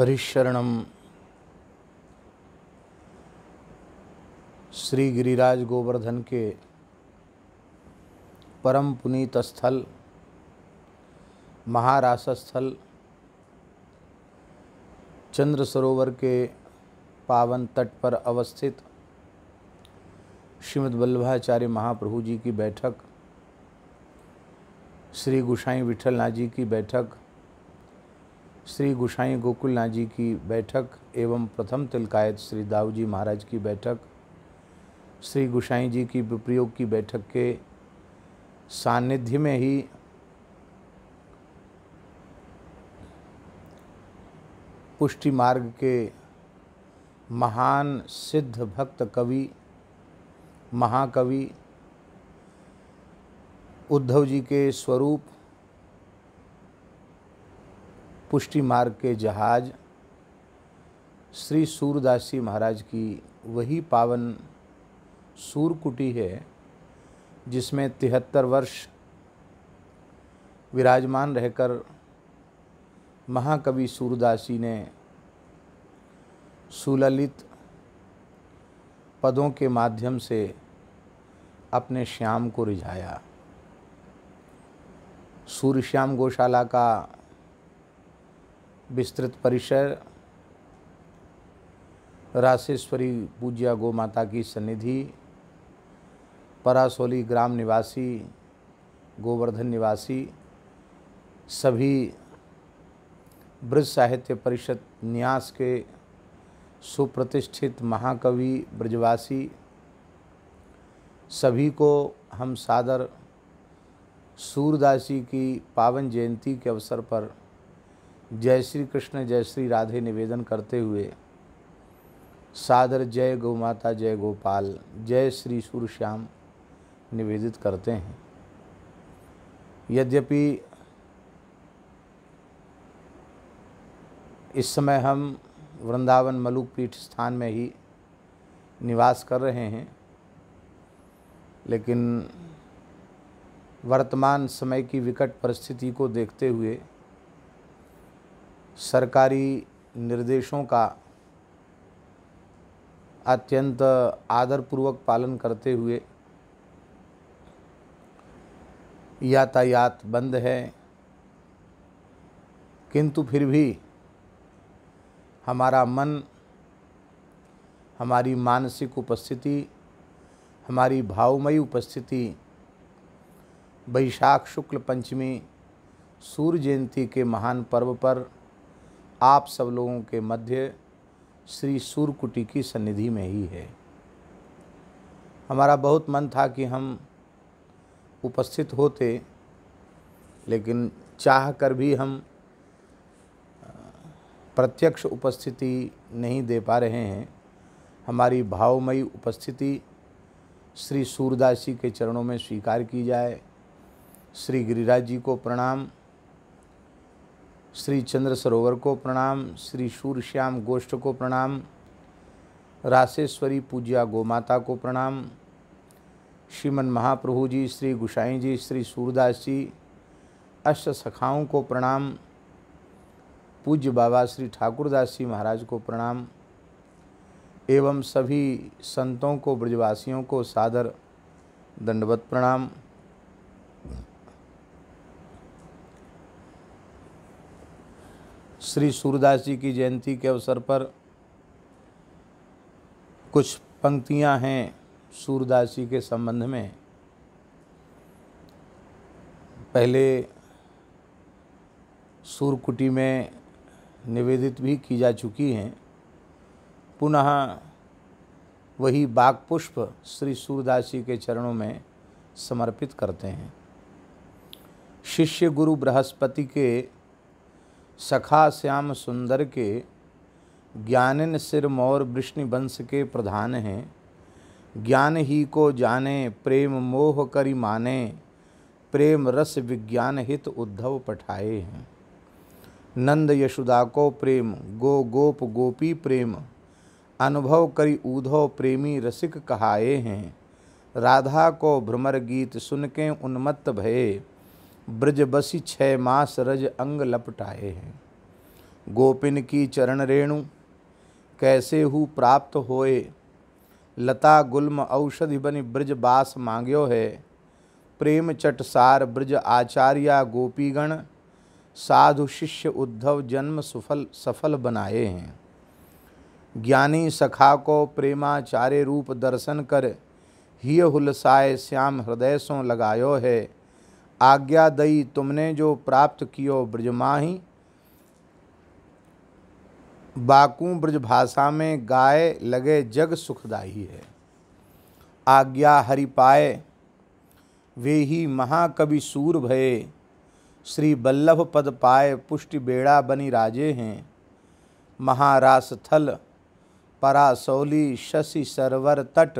हरिशरणम श्री गिरिराज गोवर्धन के परम पुनीत स्थल, महारास स्थल, चंद्र सरोवर के पावन तट पर अवस्थित श्रीमद वल्लभाचार्य महाप्रभु जी की बैठक, श्री गुसाई विठलनाथ जी की बैठक श्री गुसाई गोकुलनाथ जी की बैठक एवं प्रथम तिलकायत श्री दाऊ जी महाराज की बैठक, श्री गुसाई जी की विप्रयोग की बैठक के सानिध्य में ही पुष्टि मार्ग के महान सिद्ध भक्त कवि, महाकवि उद्धव जी के स्वरूप पुष्टि मार्ग के जहाज़ श्री सूरदासी महाराज की वही पावन सूरकुटी है, जिसमें तिहत्तर वर्ष विराजमान रहकर महाकवि सूरदासी ने सुललित पदों के माध्यम से अपने श्याम को रिझाया। सूर्य श्याम गौशाला का विस्तृत परिसर, राशेश्वरी पूज्या गौ माता की सन्निधि, परासोली ग्राम निवासी, गोवर्धन निवासी, सभी ब्रज साहित्य परिषद न्यास के सुप्रतिष्ठित महाकवि, ब्रजवासी, सभी को हम सादर सूरदासी की पावन जयंती के अवसर पर जय श्री कृष्ण, जय श्री राधे निवेदन करते हुए, सादर जय गौ माता, जय गोपाल, जय श्री सूरश्याम निवेदित करते हैं। यद्यपि इस समय हम वृंदावन मलुक पीठ स्थान में ही निवास कर रहे हैं, लेकिन वर्तमान समय की विकट परिस्थिति को देखते हुए सरकारी निर्देशों का अत्यंत आदरपूर्वक पालन करते हुए यातायात बंद है, किंतु फिर भी हमारा मन, हमारी मानसिक उपस्थिति, हमारी भावमयी उपस्थिति, वैशाख शुक्ल पंचमी, सूर्य जयंती के महान पर्व पर आप सब लोगों के मध्य श्री सूर्यकुटी की सन्निधि में ही है। हमारा बहुत मन था कि हम उपस्थित होते, लेकिन चाह कर भी हम प्रत्यक्ष उपस्थिति नहीं दे पा रहे हैं। हमारी भावमयी उपस्थिति श्री सूरदास जी के चरणों में स्वीकार की जाए। श्री गिरिराज जी को प्रणाम। श्री चंद्र सरोवर को प्रणाम, श्री सूर्यश्याम गोष्ठ को प्रणाम, राशेश्वरी पूज्या गोमाता को प्रणाम, श्रीमन महाप्रभु जी, श्री गुसाई जी, श्री सूरदास जी, अष्ट सखाओं को प्रणाम, पूज्य बाबा श्री ठाकुरदास जी महाराज को प्रणाम, एवं सभी संतों को, ब्रजवासियों को सादर दंडवत प्रणाम। श्री सूरदास जी की जयंती के अवसर पर कुछ पंक्तियाँ हैं सूरदास जी के संबंध में। पहले सूरकुटी में निवेदित भी की जा चुकी हैं। पुनः वही बाग पुष्प श्री सूरदास जी के चरणों में समर्पित करते हैं। शिष्य गुरु बृहस्पति के सखा श्याम सुंदर के ज्ञानिन सिर मोर वृष्णि वंश के प्रधान हैं। ज्ञान ही को जाने, प्रेम मोह करी माने, प्रेम रस विज्ञान हित उद्धव पठाए हैं। नंद यशुदा को प्रेम, गो गोप गोपी प्रेम, अनुभव करी ऊधव प्रेमी रसिक कहाए हैं। राधा को भ्रमर गीत सुन के उन्मत्त भये ब्रज बसी छः मास रज अंग लपटाए हैं। गोपिन की चरण रेणु, कैसे हु प्राप्त होए? लता गुल्म औषधि बनि ब्रज बास मांग्यो है। प्रेम चटसार ब्रज आचार्या गोपीगण, साधु शिष्य उद्धव जन्म सफल सफल बनाए हैं। ज्ञानी सखा को प्रेमाचार्य रूप दर्शन कर, हिय हुलसाए श्याम हृदय सो लगायो है। आज्ञा दई तुमने जो प्राप्त कियो ब्रजमाही। बाकू ब्रज भाषा में गाय लगे जग सुखदाई है। आज्ञा हरि पाए, वे ही महाकवि सूर भये। श्री बल्लभ पद पाए पुष्टि बेड़ा बनी राजे हैं। महारास थल, परासौली, शशि सरवर तट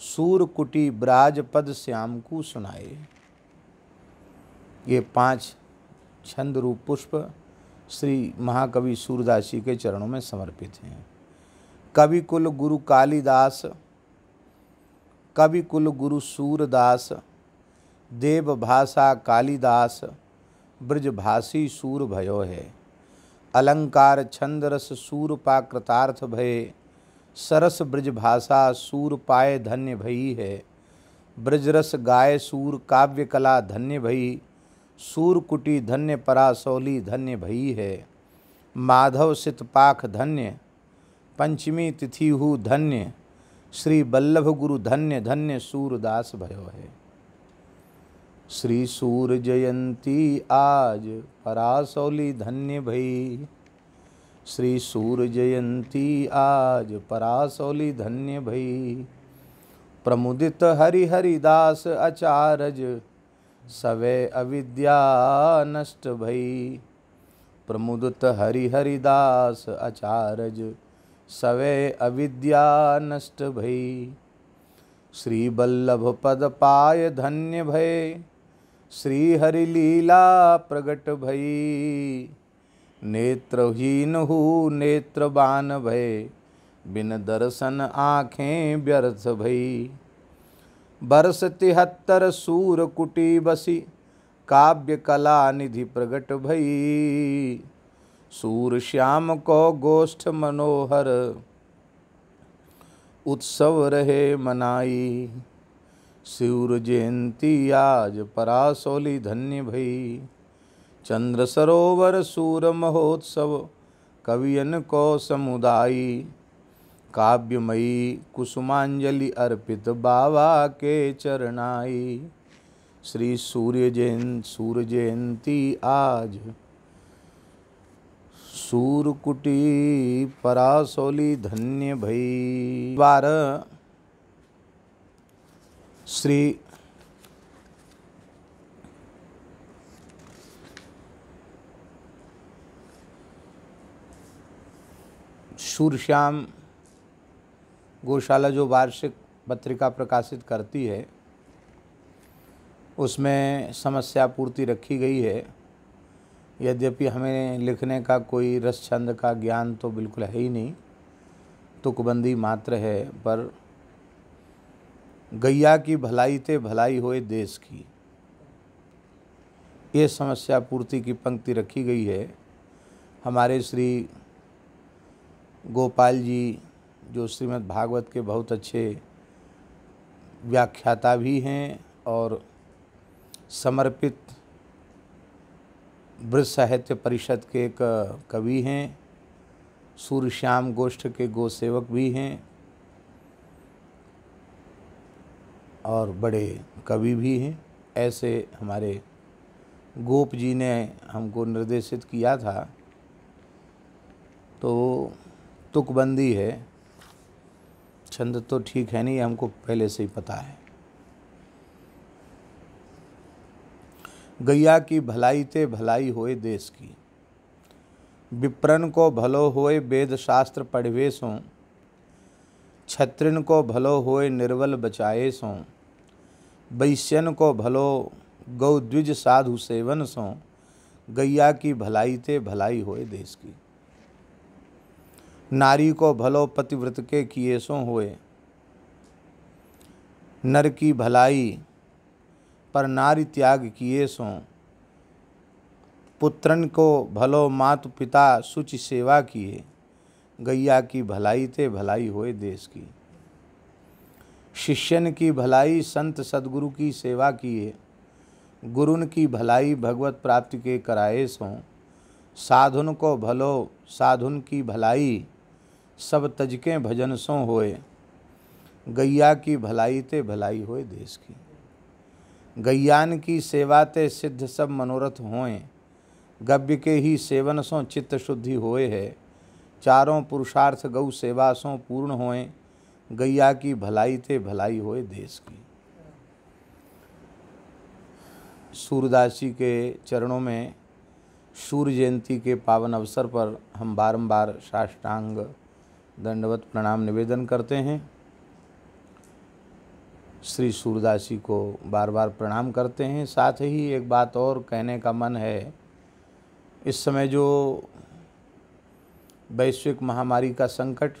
सूरकुटी ब्राज पद श्याम को सुनाए। ये पाँच छंद रूप पुष्प श्री महाकवि सूरदासी के चरणों में समर्पित हैं। कवि कुल गुरु कालिदास, कवि कुल गुरु सूरदास, देव भाषा कालिदास ब्रजभाषी सूर भयो है। अलंकार छंद रस सूर पाकृतार्थ भय, सरस ब्रज भाषा सूर पाए धन्य भई है। ब्रजरस गाय सूर काव्य कला धन्य भई सूर कुटी धन्य परासौली धन्य भई है। माधव सित पाख धन्य, पंचमी तिथि हु धन्य, श्री बल्लभ गुरु धन्य धन्य सूरदास भयो है। श्री सूर जयंती आज परासौली धन्य भई। श्री सूर जयंती आज परासौली धन्य भई। प्रमुदित हरि हरिदास आचारज सवे अविद्या नष्ट भई। प्रमुदित हरि हरिदास आचारज सवे अविद्या नष्ट भई। श्री बल्लभ पद पाय धन्य भय श्री हरि लीला प्रगट भई। नेत्रहीन हु नेत्रबान भय बिन दर्शन आँखें व्यर्थ भई। बरस तिहत्तर सूर कुटी बसी काव्य कला निधि प्रगट भई। सूर श्याम को गोष्ठ मनोहर, उत्सव रहे मनाई। शिवर जयंती आज परासोली धन्य भई। चंद्र सरोवर सूर महोत्सव, कवियन को समुदायी काव्यमयी कुसुमांजलि अर्पित बाबा के चरणाई। श्री सूर्य जयंत सूर्य जयंती आज। सूरकुटी परासोली धन्य भई। बार श्री सूरश्याम गौशाला जो वार्षिक पत्रिका प्रकाशित करती है, उसमें समस्या पूर्ति रखी गई है। यद्यपि हमें लिखने का कोई रस छंद का ज्ञान तो बिल्कुल है ही नहीं, तुकबंदी मात्र है, पर गैया की भलाई ते भलाई होए देश की। ये समस्या पूर्ति की पंक्ति रखी गई है। हमारे श्री गोपाल जी जो श्रीमद् भागवत के बहुत अच्छे व्याख्याता भी हैं और समर्पित ब्रज साहित्य परिषद के एक कवि हैं सूर्य श्याम गोष्ठ के गोसेवक भी हैं और बड़े कवि भी हैं। ऐसे हमारे गोप जी ने हमको निर्देशित किया था। तो तुकबंदी है। छंद तो ठीक है नहीं, हमको पहले से ही पता है। गैया की भलाई ते भलाई होए देश की। विप्रन को भलो होए वेद शास्त्र पढ़वे सों। छत्रिन को भलो होए निर्वल बचाए सों। वैश्यन को भलो गौ द्विज साधु सेवन सो। गैया की भलाई ते भलाई होए देश की। नारी को भलो पतिव्रत के किए सो होए। नर की भलाई पर नारी त्याग किए सो। पुत्रन को भलो मात पिता सुचि सेवा किए। गैया की भलाई ते भलाई होए देश की। शिष्यन की भलाई संत सदगुरु की सेवा किए। गुरुन की भलाई भगवत प्राप्ति के कराए सो। साधुन को भलो साधुन की भलाई सब तजके भजन सो होए। गैया की भलाई ते भलाई होए देश की। गैयान की सेवा ते सिद्ध सब मनोरथ होए। गव्य के ही सेवन सो चित्त शुद्धि होए है। चारों पुरुषार्थ गौ सेवा सो पूर्ण होए। गैया की भलाई ते भलाई होए देश की। सूरदास के चरणों में सूर्य जयंती के पावन अवसर पर हम बारंबार साष्टांग दंडवत प्रणाम निवेदन करते हैं। श्री सूरदास जी को बार बार प्रणाम करते हैं। साथ ही एक बात और कहने का मन है। इस समय जो वैश्विक महामारी का संकट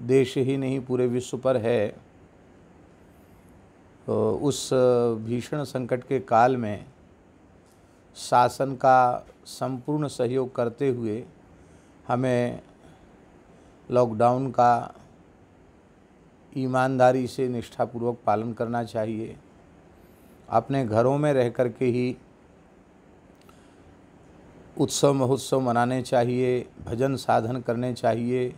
देश ही नहीं, पूरे विश्व पर है उस भीषण संकट के काल में शासन का संपूर्ण सहयोग करते हुए हमें लॉकडाउन का ईमानदारी से निष्ठापूर्वक पालन करना चाहिए। अपने घरों में रह कर के ही उत्सव, महोत्सव मनाने चाहिए, भजन साधन करने चाहिए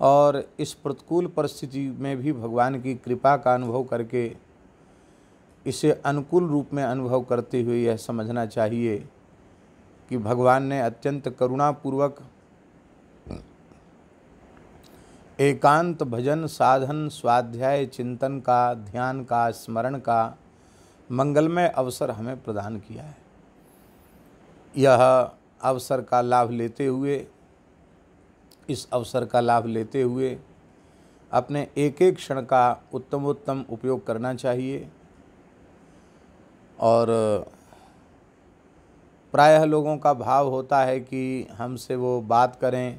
और इस प्रतिकूल परिस्थिति में भी भगवान की कृपा का अनुभव करके इसे अनुकूल रूप में अनुभव करते हुए यह समझना चाहिए कि भगवान ने अत्यंत करुणापूर्वक एकांत भजन साधन स्वाध्याय चिंतन का, ध्यान का, स्मरण का मंगलमय अवसर हमें प्रदान किया है। यह अवसर का लाभ लेते हुए, इस अवसर का लाभ लेते हुए अपने एक एक क्षण का उत्तमोत्तम उपयोग करना चाहिए। और प्रायः लोगों का भाव होता है कि हमसे वो बात करें,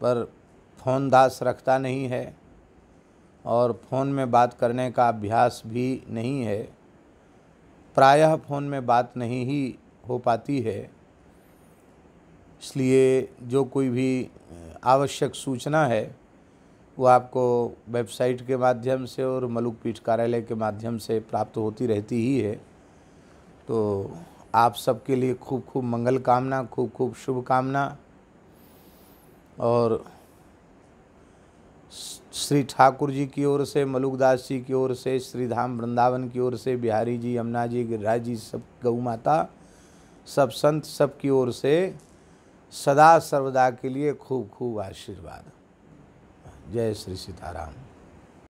पर फ़ोन दास रखता नहीं है और फ़ोन में बात करने का अभ्यास भी नहीं है। प्रायः फ़ोन में बात नहीं ही हो पाती है। इसलिए जो कोई भी आवश्यक सूचना है, वो आपको वेबसाइट के माध्यम से और मलुक पीठ कार्यालय के माध्यम से प्राप्त होती रहती ही है। तो आप सबके लिए खूब खूब मंगल कामना खूब खूब शुभकामना और श्री ठाकुर जी की ओर से, मलुकदास जी की ओर से, श्री धाम वृंदावन की ओर से, बिहारी जी, यमुना जी, गिरिराज जी, सब गऊ माता, सब संत सब की ओर से सदा सर्वदा के लिए खूब खूब आशीर्वाद। जय श्री सीताराम।